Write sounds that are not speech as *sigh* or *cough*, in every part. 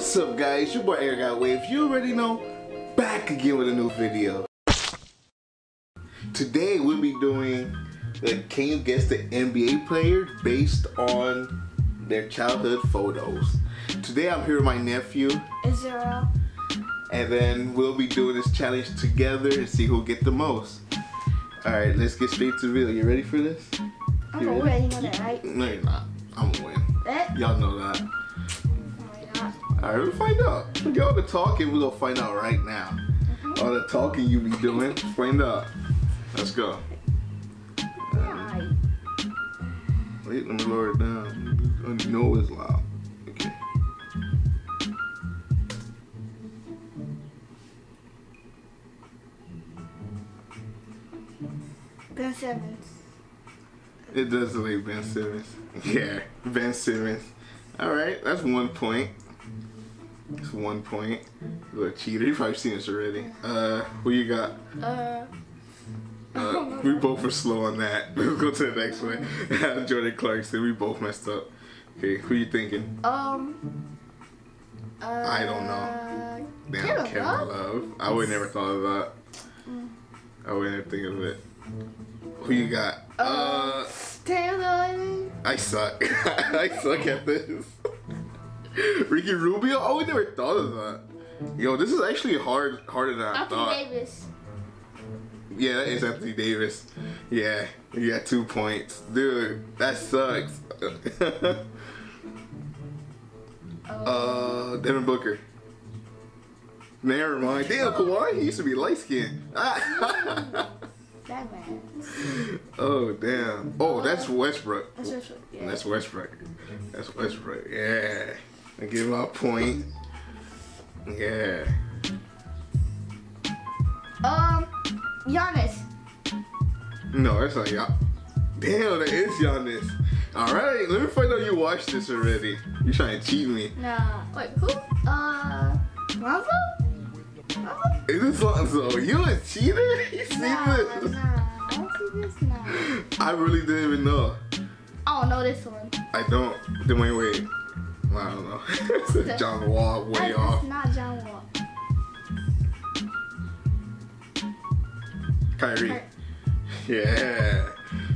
What's up guys, your boy Edgar Got Wave, you already know, back again with a new video. Today we'll be doing the Can You Guess the NBA player based on their childhood photos. Today I'm here with my nephew, Israel. and then we'll be doing this challenge together and see who'll get the most. Alright, let's get straight to the video. You ready for this? I'm You gonna ready? win on it, right? No you're not. I'm gonna win. Eh? Y'all know that. Not? Alright, we'll find out. Forget all the talking, we're gonna find out right now. Mm-hmm. All the talking you be doing, find out. Let's go. Why? Wait, let me lower it down. I know it's loud. Okay. Ben Simmons. It does look like Ben Simmons. *laughs* Yeah, Ben Simmons. Alright, that's one point. That's one point. You a cheater. You've probably seen this already. Uh, who you got? Uh, Uh, we both were slow on that. *laughs* Let's go to the next one. *laughs* Jordan Clarkson. We both messed up. Okay, who you thinking? um. Uh, I don't know. Damn, Kevin Kevin, Love? Love. I would never thought of that. I would never think of it. Who you got? Uh, Taylor. I suck. *laughs* I suck at this. Ricky Rubio? Oh, we never thought of that. Yo, this is actually hard, harder than I Anthony thought. Davis. Yeah, that is Anthony Davis. Yeah, you got two points. Dude, that sucks. *laughs* uh, Devin Booker. Never mind. Damn, Kawhi, he used to be light skinned. *laughs* Oh, damn. Oh, that's Westbrook. That's just yeah. That's Westbrook. That's Westbrook. Yeah. I give him a point. Yeah. Um, Giannis. No, that's not y'all. Damn, that is Giannis. Alright, let me find out you watched this already. You trying to cheat me. Nah. Wait, who? Uh, Lonzo? Lonzo? Is this Lonzo? You a cheater? *laughs* You see Nah, this? nah. I don't see this now. I really didn't even know. I don't know this one. I don't. Then wait, wait, I don't know. *laughs* It's John Wall way That- off. Not John Wall. Kyrie. *laughs* Yeah.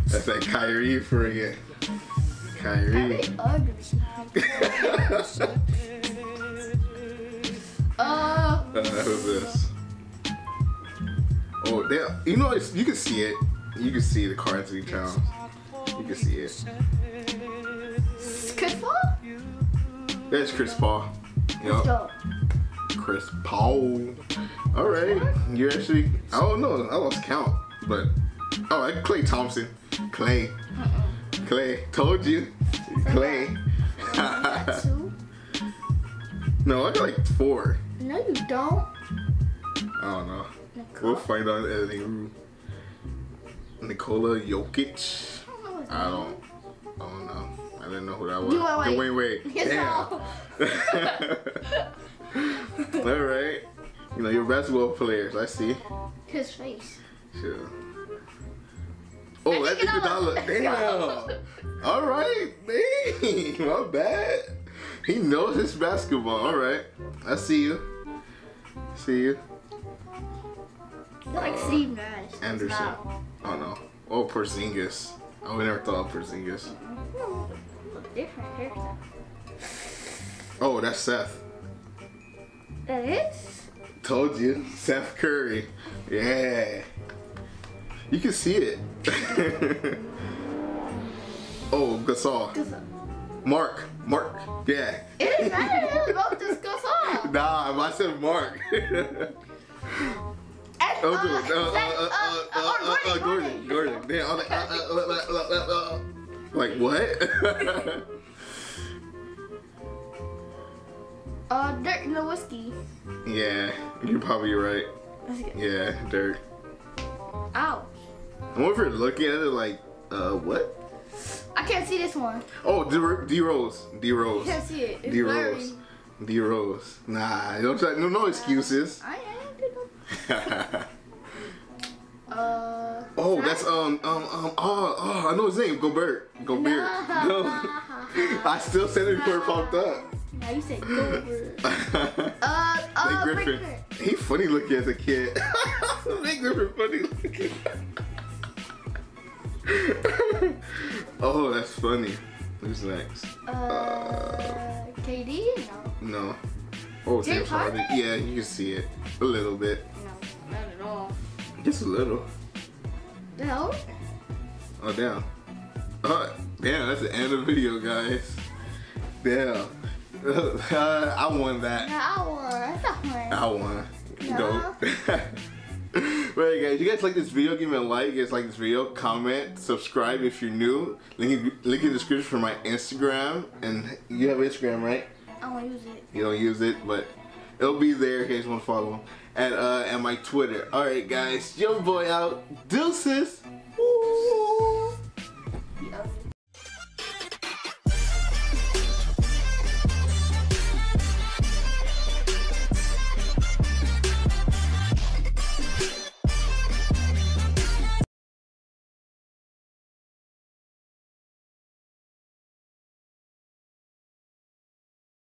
That's that Kyrie for you. Kyrie. Very ugly. *laughs* uh, Uh, who's this? Oh, damn. You know, it's, you can see it. You can see the cards in Towns. You can see it. Chris There's Chris Paul. Go. Chris Paul. All right. You actually, I don't know. I lost count. But, oh, I Klay Thompson. Klay. Klay. Told you. Klay. *laughs* No, I got like four. No, you don't. I don't know. We'll find out uh, in the editing room. Nikola Jokic. I don't. I don't know. I didn't know who that was. Like- wait, wait. *laughs* Yes, Damn. *laughs* All right. You know you're basketball players. I see. His face. Sure. Oh, that Iguodala. dollar. Damn. All right. Dang. My bad. He knows his basketball. All right. I see you. See you. You're like uh, Steve Nash. Anderson. Oh no. Oh, Porzingis. I would never thought of Porzingis. Different. Oh, that's Seth. That is? Told you. Seth Curry. Yeah. You can see it. oh, Gasol. Cause Marc. Marc. Yeah. it is matter. It was both just goes on. Nah, I said Marc. Oh, uh. Uh, uh, uh, uh, uh, oh, uh, uh, Gordon. Gordon. Damn, I was like, what? uh, uh, uh, uh, uh, uh. What? Uh, Dirk Nowitzki. yeah, you're probably right. Yeah, dirt. Ow. I'm over here looking at it like, uh, what? I can't see this one. Oh, D, D Rose. D Rose. Can't see it. It's D blurry. Rose. D Rose. Nah, don't try, no, no excuses. I ain't. *laughs* *laughs* Uh. Oh, that's um um um oh oh I know his name. Gobert. Gobert. No. *laughs* I still said it before it popped up. Now you said Goldberg. *laughs* Uh, uh, Griffin. Griffin. He funny looking as a kid. *laughs* Blake Griffin funny looking. oh, that's funny. Who's next? Uh, KD? No. No. Oh, James. Harden? Yeah, you can see it a little bit, No, not at all. just a little. No? Oh damn. Oh damn, that's the end of the video, guys. Damn. Uh, *laughs* I won that. No, I won. That's not. I won. No. Dope. *laughs* right, guys. You guys like this video? Give me a like. You guys like this video? Comment, subscribe if you're new. Link in, link in the description for my Instagram. And you have Instagram, right? I won't use it. You don't use it, but it'll be there in case you want to follow. And uh, and my Twitter. All right, guys. Young boy out. Deuces.